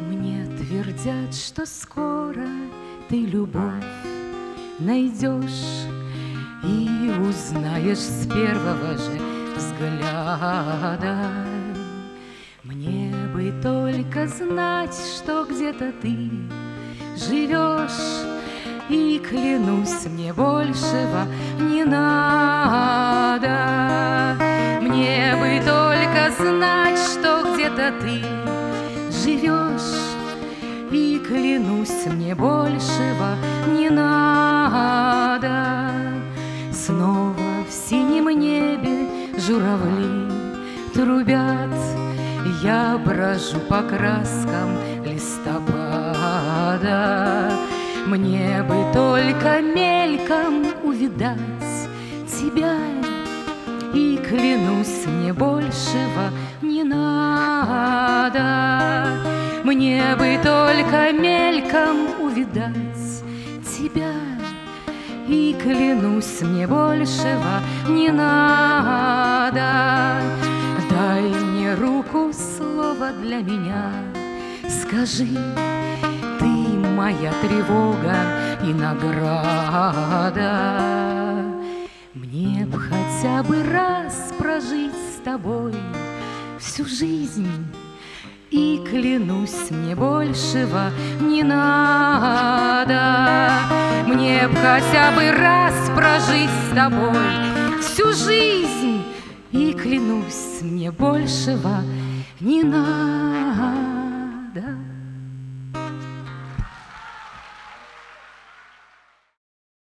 Мне твердят, что скоро ты любовь найдешь И узнаешь с первого же взгляда. Мне бы только знать, что где-то ты живешь, И клянусь, мне большего не надо. Ты живешь, И клянусь, мне большего не надо. Снова в синем небе журавли трубят, Я брожу по краскам листопада. Мне бы только мельком увидать тебя, И клянусь, мне большего не надо. Мне бы только мельком увидать тебя, И клянусь, мне большего не надо. Дай мне руку, слово для меня, Скажи, ты моя тревога и награда. Мне б хотя бы раз прожить с тобой всю жизнь, И клянусь, мне большего не надо. Мне б хотя бы раз прожить с тобой всю жизнь, И клянусь, мне большего не надо.